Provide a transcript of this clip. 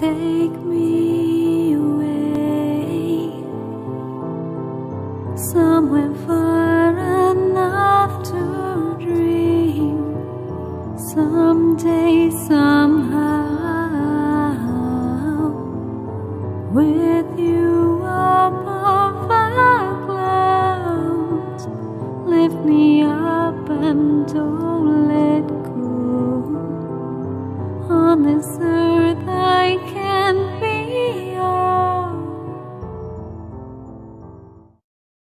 take me away. Somewhere far enough to dream. Someday somehow with you above our clouds lift me up and don't let go. On this earth